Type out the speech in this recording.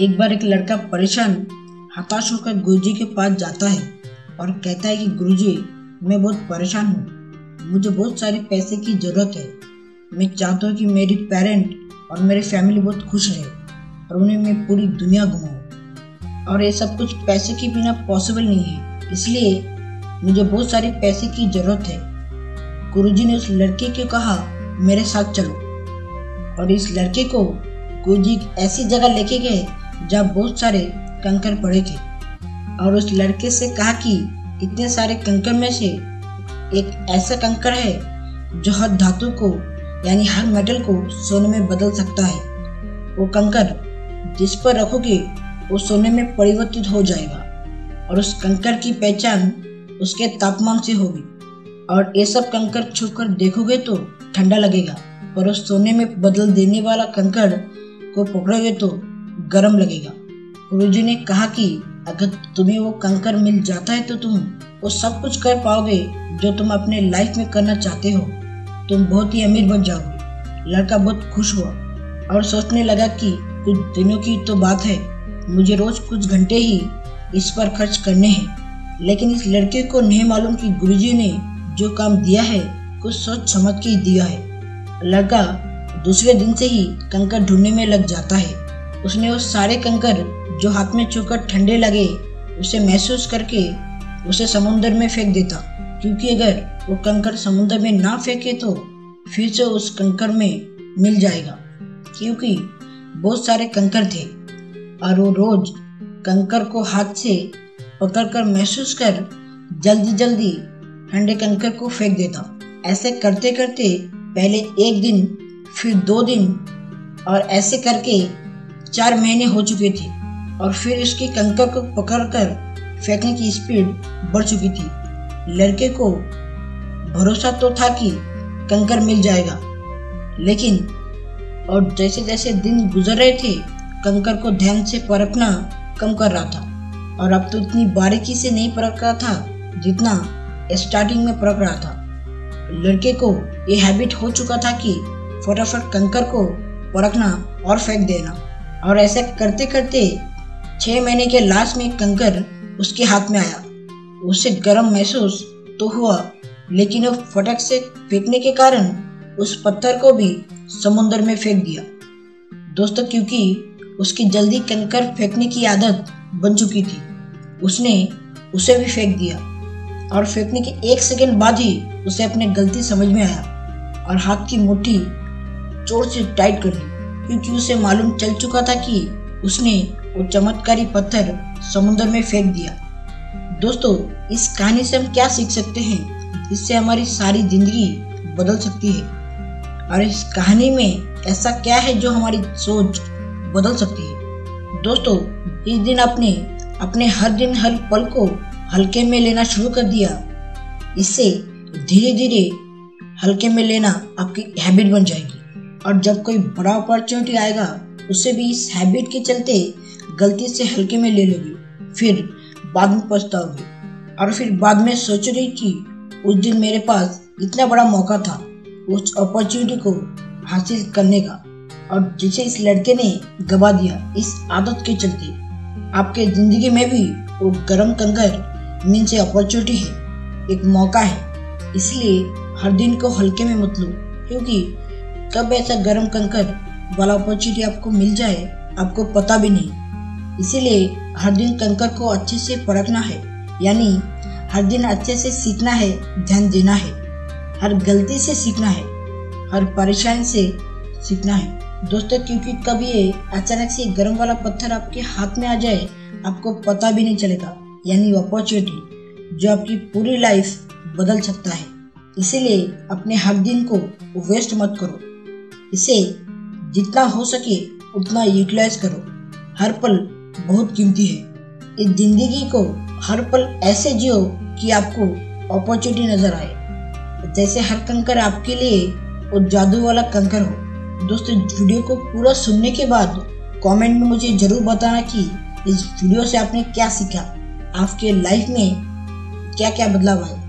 एक बार एक लड़का परेशान, हताश होकर गुरुजी के पास जाता है और कहता है कि, गुरुजी, मैं बहुत परेशान हूँ। मुझे बहुत सारे पैसे की ज़रूरत है। मैं चाहता हूँ कि मेरी पेरेंट और मेरी फैमिली बहुत खुश रहे और उन्हें मैं पूरी दुनिया घुमाऊँ। और ये सब कुछ पैसे के बिना पॉसिबल नहीं है। इसलिए मुझे बहुत सारे पैसे की ज़रूरत है। गुरुजी ने उस लड़के को कहा, मेरे साथ चलो। और इस लड़के को गुरुजी ऐसी जगह लेके गए जहाँ बहुत सारे कंकर पड़े थे। और उस लड़के से कहा कि इतने सारे कंकर में से एक ऐसा कंकर है, जो हर धातु को, यानी हर मेटल को सोने में बदल सकता है। वो कंकर जिस पर रखोगे, वो सोने में परिवर्तित हो जाएगा। और उस कंकर की पहचान उसके तापमान से होगी। और ये सब कंकर छूकर देखोगे तो ठंडा लगेगा। और उस सोने में बदल देने वाला कंकर को पकड़ोगे तो गर्म लगेगा। गुरुजी ने कहा कि अगर तुम्हें वो कंकर मिल जाता है तो तुम वो सब कुछ कर पाओगे जो तुम अपने लाइफ में करना चाहते हो। तुम बहुत ही अमीर बन जाओगे। लड़का बहुत खुश हुआ और सोचने लगा कि कुछ दिनों की तो बात है, मुझे रोज कुछ घंटे ही इस पर खर्च करने हैं। लेकिन इस लड़के को नहीं मालूम कि गुरुजी ने जो काम दिया है, कुछ सोच समझ के दिया है। लड़का दूसरे दिन से ही कंकर ढूँढने में लग जाता है। उसने वो सारे कंकर जो हाथ में छूकर ठंडे लगे, उसे महसूस करके उसे समुद्र में फेंक देता। क्योंकि अगर वो कंकर समुद्र में ना फेंके तो फिर से उस कंकर में मिल जाएगा। क्योंकि बहुत सारे कंकर थे, और वो रोज कंकर को हाथ से पकड़कर महसूस कर जल्दी जल्दी ठंडे कंकर को फेंक देता। ऐसे करते करते पहले एक दिन, फिर दो दिन, और ऐसे करके चार महीने हो चुके थे और फिर उसके कंकर को पकड़कर फेंकने की स्पीड बढ़ चुकी थी। लड़के को भरोसा तो था कि कंकर मिल जाएगा, लेकिन और जैसे जैसे दिन गुजर रहे थे, कंकर को ध्यान से परखना कम कर रहा था। और अब तो इतनी बारीकी से नहीं परख रहा था जितना स्टार्टिंग में परख रहा था। लड़के को ये हैबिट हो चुका था कि फटाफट कंकर को परखना और फेंक देना। और ऐसा करते करते छह महीने के लास्ट में कंकर उसके हाथ में आया। उसे गर्म महसूस तो हुआ, लेकिन वो फटक से फेंकने के कारण उस पत्थर को भी समुद्र में फेंक दिया। दोस्तों, क्योंकि उसकी जल्दी कंकर फेंकने की आदत बन चुकी थी, उसने उसे भी फेंक दिया। और फेंकने के एक सेकंड बाद ही उसे अपनी गलती समझ में आया और हाथ की मुट्ठी ज़ोर से टाइट कर ली क्योंकि उसे मालूम चल चुका था कि उसने वो चमत्कारी पत्थर समुद्र में फेंक दिया। दोस्तों, इस कहानी से हम क्या सीख सकते हैं? इससे हमारी सारी ज़िंदगी बदल सकती है। और इस कहानी में ऐसा क्या है जो हमारी सोच बदल सकती है? दोस्तों, इस दिन आपने अपने हर दिन हर पल को हल्के में लेना शुरू कर दिया। इससे धीरे धीरे हल्के में लेना आपकी हैबिट बन जाएगी। और जब कोई बड़ा अपॉर्चुनिटी आएगा, उसे भी इस हैबिट के चलते गलती से हल्के में ले लोगी। फिर बाद में पछताओगे। और फिर बाद में सोच रही कि उस दिन मेरे पास इतना बड़ा मौका था उस अपॉर्चुनिटी को हासिल करने का, और जिसे इस लड़के ने गवा दिया इस आदत के चलते। आपके ज़िंदगी में भी वो गर्म कंगर से अपॉर्चुनिटी है, एक मौका है। इसलिए हर दिन को हल्के में मत लो, क्योंकि कब ऐसा गर्म कंकर वाला अपॉर्चुनिटी आपको मिल जाए, आपको पता भी नहीं। इसीलिए हर दिन कंकर को अच्छे से परखना है, यानी हर दिन अच्छे से सीखना है, ध्यान देना है। हर गलती से सीखना है, हर परेशानी से सीखना है। दोस्तों, क्योंकि कभी अचानक से गर्म वाला पत्थर आपके हाथ में आ जाए, आपको पता भी नहीं चलेगा, यानी अपॉर्चुनिटी जो आपकी पूरी लाइफ बदल सकता है। इसीलिए अपने हर दिन को वेस्ट मत करो। इसे जितना हो सके उतना यूटिलाइज करो। हर पल बहुत कीमती है। इस ज़िंदगी को हर पल ऐसे जियो कि आपको अपॉर्चुनिटी नज़र आए। जैसे हर कंकर आपके लिए वो जादू वाला कंकर हो। दोस्तों वीडियो को पूरा सुनने के बाद कमेंट में मुझे ज़रूर बताना कि इस वीडियो से आपने क्या सीखा। आपके लाइफ में क्या क्या बदलाव आए।